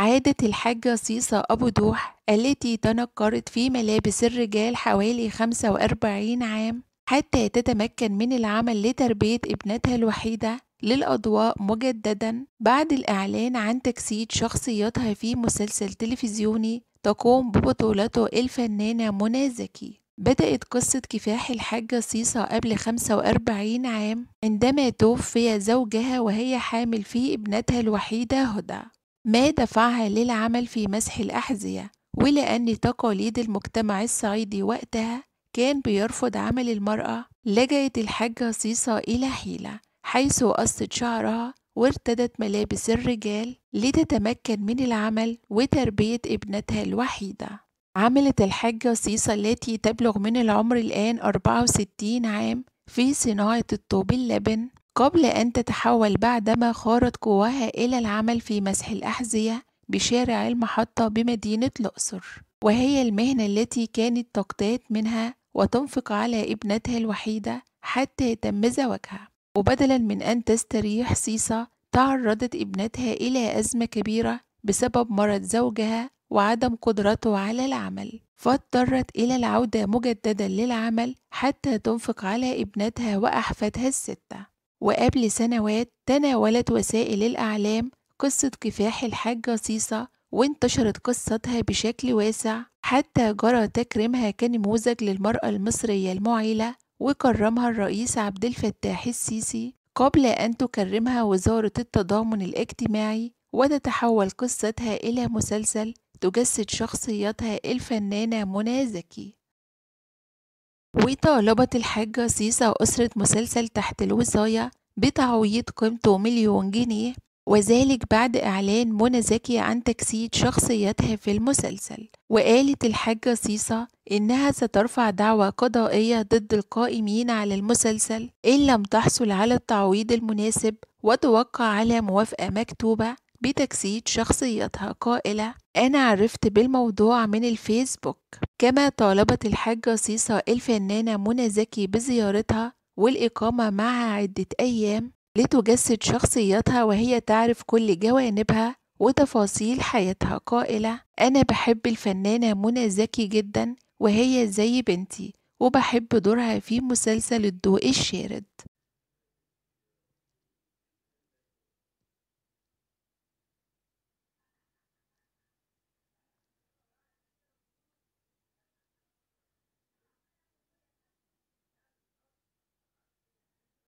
عادت الحاجة صيصة أبو دوح التي تنكرت في ملابس الرجال حوالي 45 عام حتى تتمكن من العمل لتربية ابنتها الوحيدة للأضواء مجددا بعد الإعلان عن تجسيد شخصيتها في مسلسل تلفزيوني تقوم ببطولته الفنانة منى زكي. بدأت قصة كفاح الحاجة صيصة قبل 45 عام عندما توفي زوجها وهي حامل في ابنتها الوحيدة هدى. ما دفعها للعمل في مسح الأحذية ولأن تقاليد المجتمع الصعيدي وقتها كان بيرفض عمل المرأة لجأت الحاجة صيصة إلى حيلة حيث قصت شعرها وارتدت ملابس الرجال لتتمكن من العمل وتربية ابنتها الوحيدة. عملت الحاجة صيصة التي تبلغ من العمر الآن 64 عام في صناعة الطوب اللبن قبل أن تتحول بعدما خارت قواها إلى العمل في مسح الأحذية بشارع المحطة بمدينة الأقصر وهي المهنة التي كانت تقتات منها وتنفق على ابنتها الوحيدة حتى يتم زواجها. وبدلا من أن تستريح سيسا تعرضت ابنتها إلى أزمة كبيرة بسبب مرض زوجها وعدم قدرته على العمل. فاضطرت إلى العودة مجددا للعمل حتى تنفق على ابنتها وأحفادها الستة. وقبل سنوات تناولت وسائل الأعلام قصة كفاح الحاجة صيصة وانتشرت قصتها بشكل واسع حتى جرى تكريمها كنموذج للمرأة المصرية المعيلة وكرمها الرئيس عبد الفتاح السيسي قبل أن تكرمها وزارة التضامن الاجتماعي وتتحول قصتها إلى مسلسل تجسد شخصيتها الفنانة منى زكي. وطالبت الحاجة سيسا أسرة مسلسل تحت الوصاية بتعويض قيمته مليون جنيه وذلك بعد إعلان منى زكي عن تجسيد شخصيتها في المسلسل. وقالت الحاجة سيسا إنها سترفع دعوى قضائية ضد القائمين على المسلسل إن لم تحصل على التعويض المناسب وتوقع على موافقة مكتوبة بتجسيد شخصيتها قائلة أنا عرفت بالموضوع من الفيسبوك. كما طالبت الحاجة سيسا الفنانة منى زكي بزيارتها والإقامة معها عدة أيام لتجسد شخصيتها وهي تعرف كل جوانبها وتفاصيل حياتها. قائلة أنا بحب الفنانة منى زكي جدا وهي زي بنتي وبحب دورها في مسلسل الضوء الشارد.